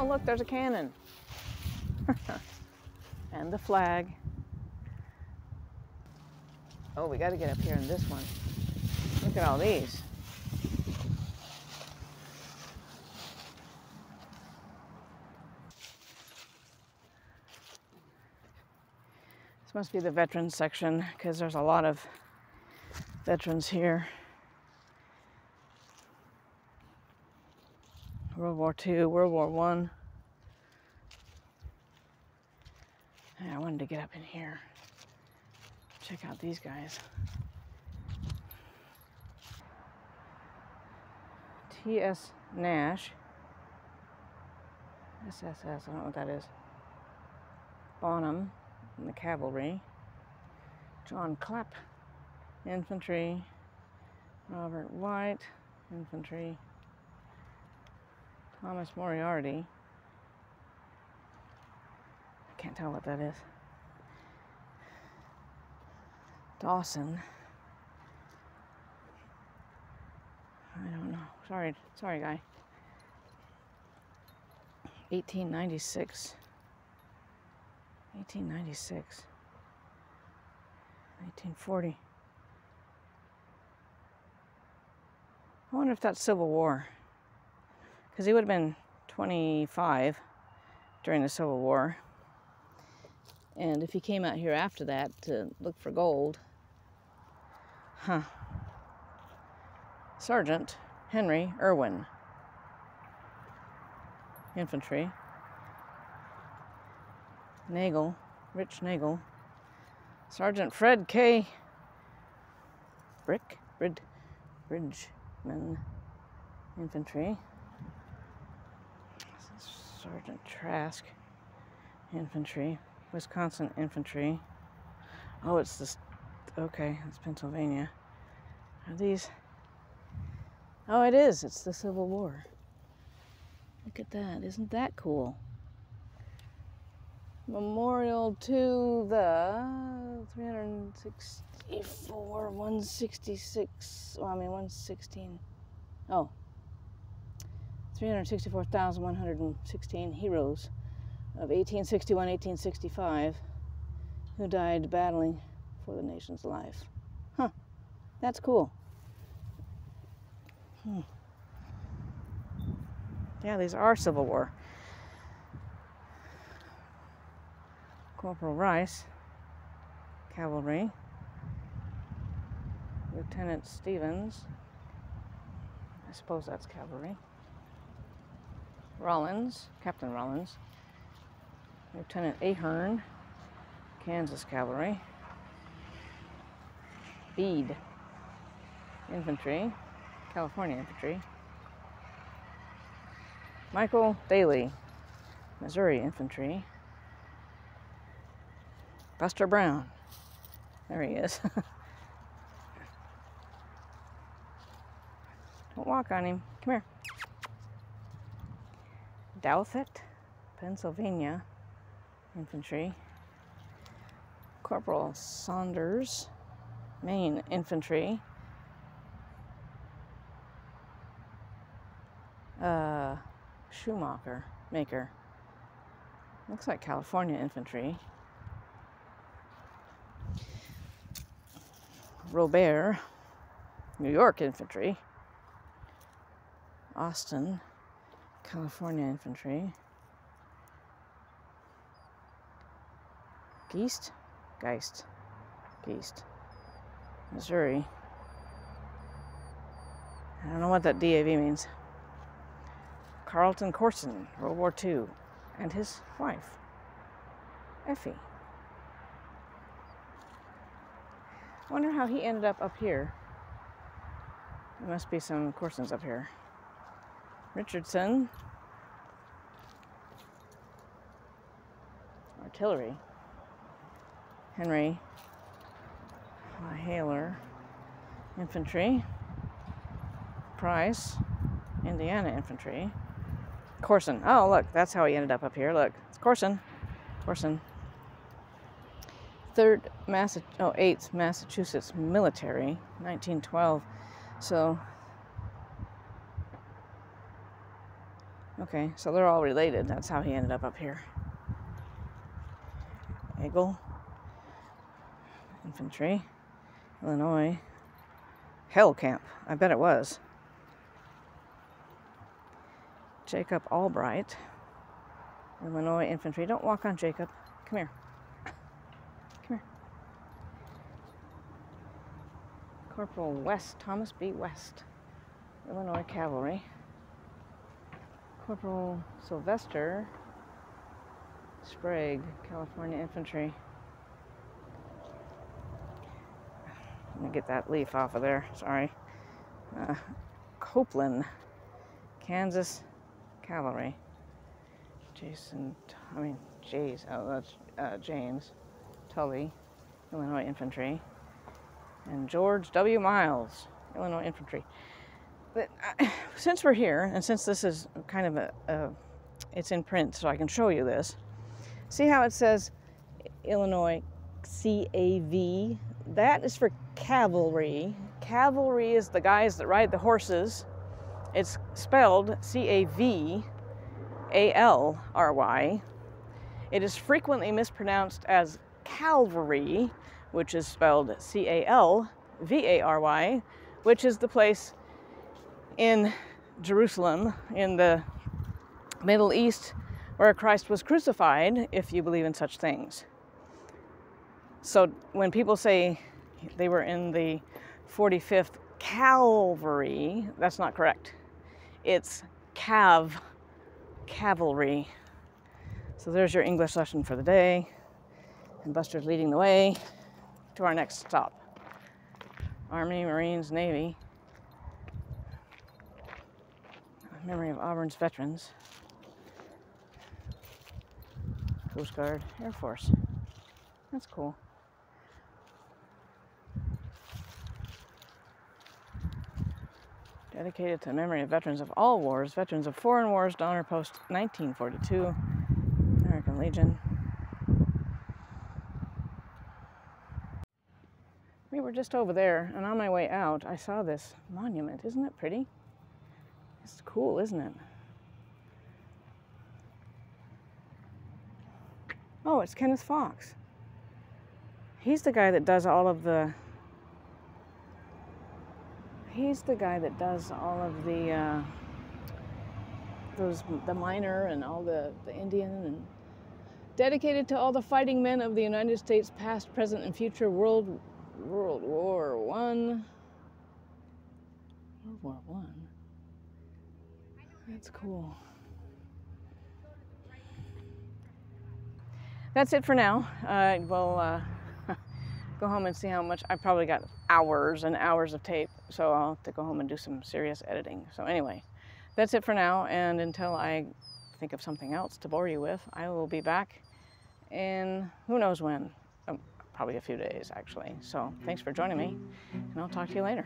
Oh, look, there's a cannon. and the flag. Oh, we got to get up here in this one. Look at all these. This must be the veterans section because there's a lot of veterans here. World War II, World War One. I. Wanted to get up in here. Check out these guys. T.S. Nash. SSS, I don't know what that is. Bonham in the cavalry. John Clapp, infantry. Robert White, infantry. Thomas Moriarty. Can't tell what that is. Dawson. I don't know. Sorry, sorry, guy. 1896. 1896. 1940. I wonder if that's Civil War. Because he would have been 25 during the Civil War. And if he came out here after that to look for gold, huh. Sergeant Henry Erwin, infantry. Nagle, Rich Nagle. Sergeant Fred K. Brick, Brid, Bridgman, infantry. Sergeant Trask, infantry. Wisconsin infantry. Oh, it's this. Okay, it's Pennsylvania. Are these? Oh, it is. It's the Civil War. Look at that. Isn't that cool? Memorial to the 364, 166. Well, I mean, 116. Oh, 364,116 heroes of 1861 1865 who died battling for the nation's life. Huh, that's cool. Hmm. Yeah, these are Civil War. Corporal Rice, Cavalry. Lieutenant Stephens, I suppose that's cavalry. Rollins, Captain Rollins, Lieutenant Ahern, Kansas Cavalry. Reed, Infantry, California Infantry. Michael Daly, Missouri Infantry. Buster Brown, there he is. Don't walk on him. Come here. Douthit, Pennsylvania Infantry. Corporal Saunders, Maine Infantry. Uh, Schumacher, Maker. Looks like California Infantry. Robert, New York Infantry. Austin, California Infantry. Geist? Geist. Geist. Missouri. I don't know what that DAV means. Carlton Corson, World War II, and his wife, Effie. I wonder how he ended up up here. There must be some Corsons up here. Richardson. Artillery. Henry. Haler. Infantry. Price. Indiana Infantry. Corson. Oh, look, that's how he ended up up here. Look, it's Corson. Corson. Third, Massa- oh, eighth Massachusetts Military, 1912. So Okay, so they're all related. That's how he ended up up here. Eagle, infantry, Illinois, Hell Camp. I bet it was. Jacob Albright, Illinois Infantry. Don't walk on Jacob. Come here. Come here. Corporal West, Thomas B. West, Illinois Cavalry. Corporal Sylvester Sprague, California Infantry. Let me get that leaf off of there. Sorry. Uh, Copeland, Kansas Cavalry. Jason, I mean, Jays, oh, that's uh, James Tully, Illinois Infantry. And George W. Miles, Illinois Infantry. But uh, since we're here, and since this is kind of a, a, it's in print, so I can show you this. See how it says Illinois CAV? That is for cavalry. Cavalry is the guys that ride the horses. It's spelled C A V A L R Y. It is frequently mispronounced as Calvary, which is spelled C A L V A R Y, which is the place in Jerusalem in the Middle East where Christ was crucified, if you believe in such things. So when people say they were in the 45th Calvary, that's not correct. It's cav, cavalry. So there's your English lesson for the day. And Buster's leading the way to our next stop. Army, Marines, Navy. Memory of Auburn's veterans. Coast Guard, Air Force. That's cool. Dedicated to the memory of veterans of all wars, veterans of foreign wars, Donner Post 1942, American Legion. We were just over there, and on my way out, I saw this monument. Isn't it pretty? It's cool, isn't it? Oh, it's Kenneth Fox. He's the guy that does all of the. He's the guy that does all of the. Uh, those the miner and all the the Indian and dedicated to all the fighting men of the United States, past, present, and future. World World War One. World War One. That's cool. that's it for now. Uh, we'll uh, go home and see how much. I probably got hours and hours of tape, so I'll have to go home and do some serious editing. So anyway, that's it for now. And until I think of something else to bore you with, I will be back in who knows when. Oh, probably a few days, actually. So thanks for joining me, and I'll talk to you later.